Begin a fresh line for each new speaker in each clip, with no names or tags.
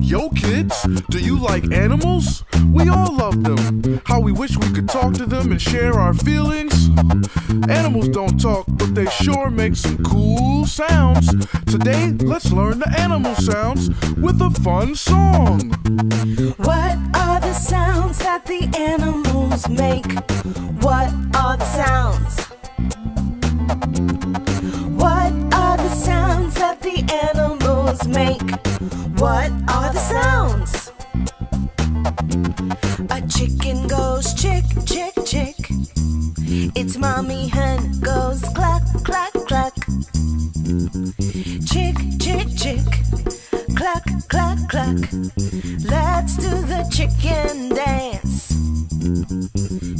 Yo, kids, do you like animals? We all love them. How we wish we could talk to them and share our feelings. Animals don't talk, but they sure make some cool sounds. Today, let's learn the animal sounds with a fun song.
What are the sounds that the animals make? What are the sounds? Make? What are the sounds? A chicken goes chick, chick, chick. Its mommy hen goes cluck, cluck, cluck. Chick, chick, chick. Cluck, cluck, cluck. Let's do the chicken dance.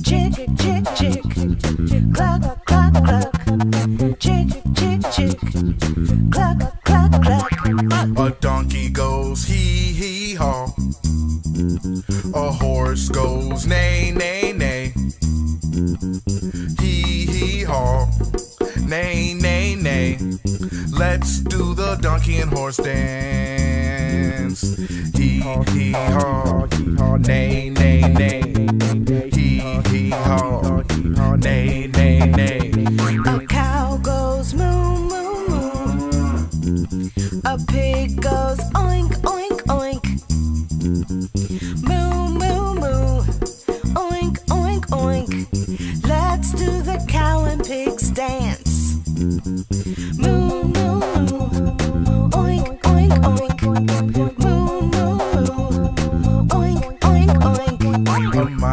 Chick, chick, chick.
Hee haw. A horse goes neigh neigh neigh. Hee hee haw. Neigh neigh neigh. Let's do the donkey and horse dance. Hee haw, hee haw. Neigh neigh neigh.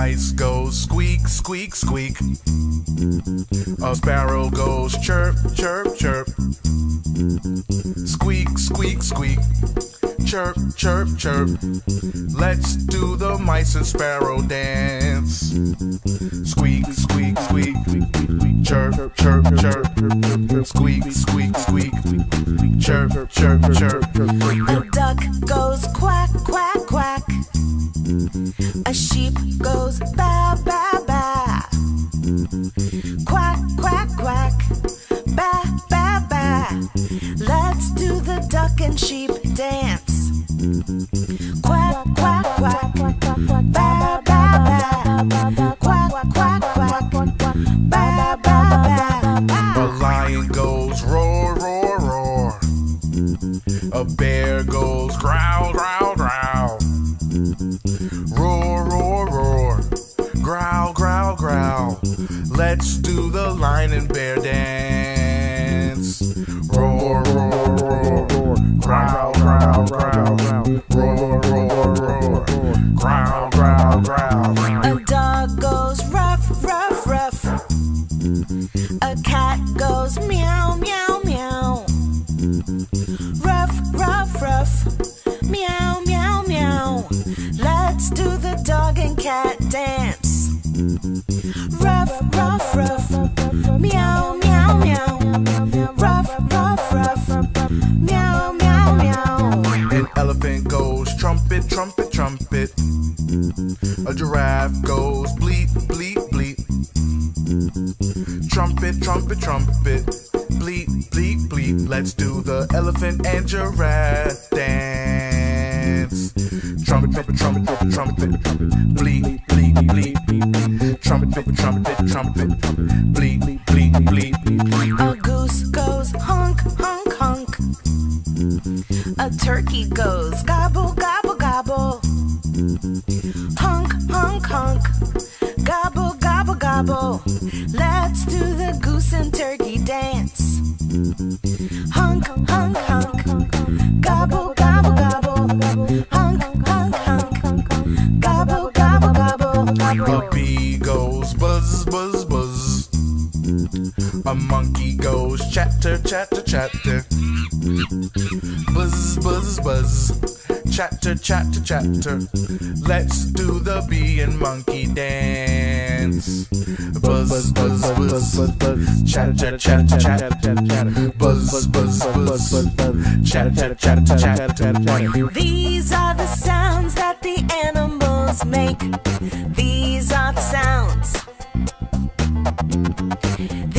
Mice goes squeak, squeak, squeak. A sparrow goes chirp, chirp, chirp. Squeak, squeak, squeak. Chirp, chirp, chirp. Let's do the mice and sparrow dance. Squeak, squeak, squeak. Chirp, chirp, chirp. Squeak, squeak, squeak. Chirp, chirp, chirp.
A duck goes quack, quack, quack. A sheep goes ba, ba, ba. Quack, quack, quack. Ba, ba, ba. Let's do the duck and sheep dance. Quack, quack, quack. Ba, ba, ba. Quack, quack, quack. Ba, ba.
A bear goes growl, growl, growl. Roar, roar, roar. Growl, growl, growl. Let's do the lion and bear dance. Roar, roar, roar. Growl, growl, growl. Roar, roar, roar. Growl, growl, growl.
A dog goes ruff, ruff, ruff. A cat goes meow, meow, meow. Ruff. Meow, meow, meow. Let's do the dog and cat dance. Ruff, ruff, ruff. Meow, meow, meow. Ruff, ruff, ruff. Meow, meow, meow.
An elephant goes trumpet, trumpet, trumpet. A giraffe goes. Trumpet, trumpet, trumpet. Bleep, bleep, bleep. Let's do the elephant and giraffe dance. Trumpet, trumpet, trumpet, trumpet, trumpet. Bleep, bleep, bleep. Trumpet, trumpet, trumpet, trumpet. Bleep, bleep, bleep.
A goose goes honk, honk, honk. A turkey goes gobble, gobble, gobble. Honk, honk, honk. Gobble, gobble, gobble. Let's do the goose and turkey dance. Honk, honk, honk. Gobble, gobble, gobble. Honk, honk, honk. Gobble, gobble, gobble.
A bee goes buzz, buzz, buzz. A monkey goes chatter, chatter, chatter. Buzz, buzz, buzz. Chatter, chatter, chatter. Let's do the bee and monkey dance. Buzz, buzz, buzz. Chatter, chatter, chatter. Buzz, buzz, buzz. Chatter, chatter, chatter.
These are the sounds that the animals make. These are the sounds. These are